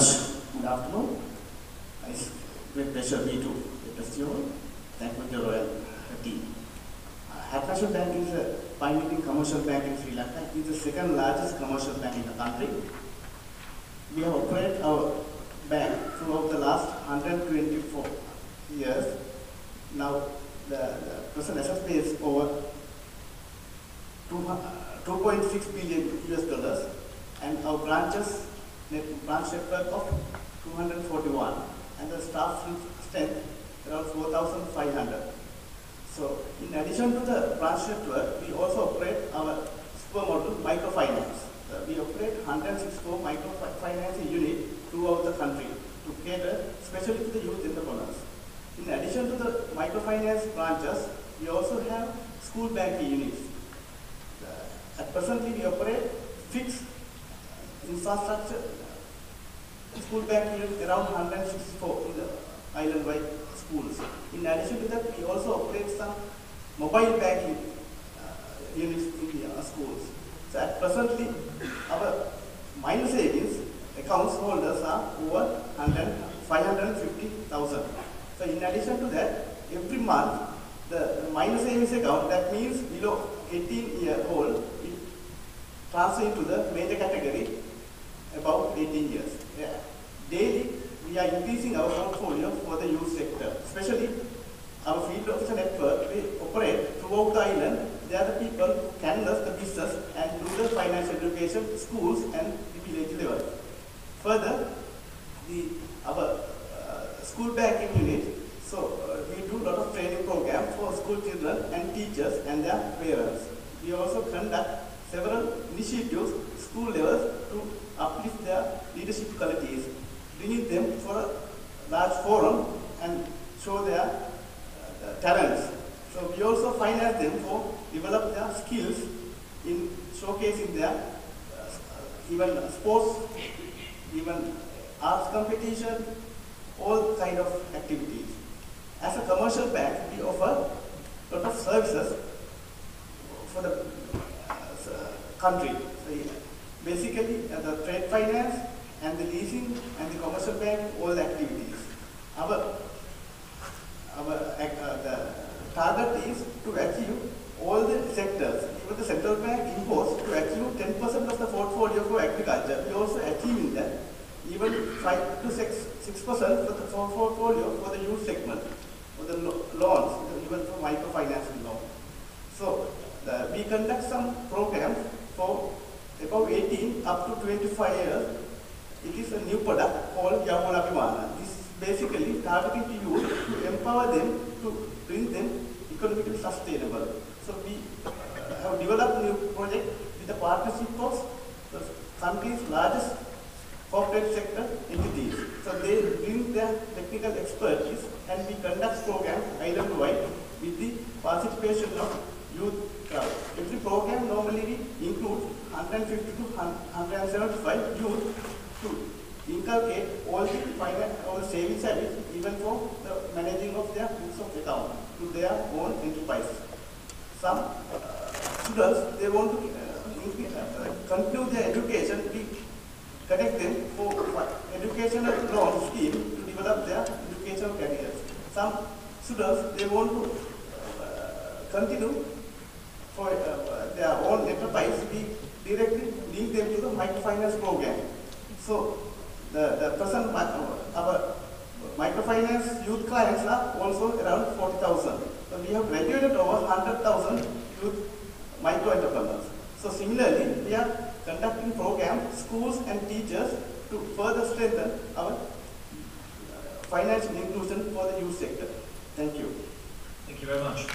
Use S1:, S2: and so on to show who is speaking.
S1: Good afternoon. I great pleasure me to address you Thank you, the Royal Team. Uh, Bank is a pioneering commercial bank in Sri Lanka. It is the second largest commercial bank in the country. We have operated our bank throughout the last 124 years. Now, the, the present asset base is over 2.6 uh, billion US dollars and our branches net branch network of 241 and the staff strength around 4,500. So in addition to the branch network, we also operate our supermodel microfinance. Uh, we operate 164 microfinance units throughout the country to cater especially to the youth entrepreneurs. In addition to the microfinance branches, we also have school banking units. Uh, At presently, we operate fixed infrastructure school bank unit around 164 in the island-wide schools. In addition to that, we also operate some mobile banking uh, units in the uh, schools. So at presently, our minor savings accounts holders are over 100 550,000. So in addition to that, every month, the minor savings account, that means below 18 year old, it transfer into the major category about 18 years. Yeah. Daily, we are increasing our portfolio for the youth sector, especially our field officer network. We operate throughout the island. They are the people who canvas the business and do the financial education, schools and the village level. Further, the our uh, school banking unit. So uh, we do a lot of training program for school children and teachers and their parents. We also conduct several initiatives school levels to uplift their leadership qualities, bringing them for a large forum and show their uh, talents. So we also finance them for develop their skills in showcasing their uh, even sports, even arts competition, all kind of activities. As a commercial bank, we offer a lot of services for the uh, country. So, yeah, basically, uh, the trade finance and the leasing and the commercial bank, all the activities. Our, our uh, the target is to achieve all the sectors, even the central bank imposed to achieve 10% of the portfolio for agriculture. We also achieving that, even 5 to 6, 6% for the portfolio for the youth segment, for the lo- loans, even for microfinancing loan. So we conduct some programs for about 18 up to 25 years. It is a new product called Yamuna. This is basically targeting to youth to empower them to bring them economically sustainable. So we uh, have developed a new project with the partnership of the country's largest corporate sector entities. So they bring their technical expertise and we conduct programs island-wide with the participation of youth crowd. Every program normally includes 150 to 175 youth to inculcate all the finance, all savings habits, even for the managing of their books of account to their own enterprise. Some uh, students, they want to uh, uh, continue their education, we connect them for educational loan scheme to develop their educational careers. Some students, they want to uh, continue microfinance program. So the, the present, our microfinance youth clients are also around 40,000. So we have graduated over 100,000 youth micro entrepreneurs. So similarly, we are conducting programs, schools and teachers to further strengthen our uh, financial inclusion for the youth sector. Thank you.
S2: Thank you very much.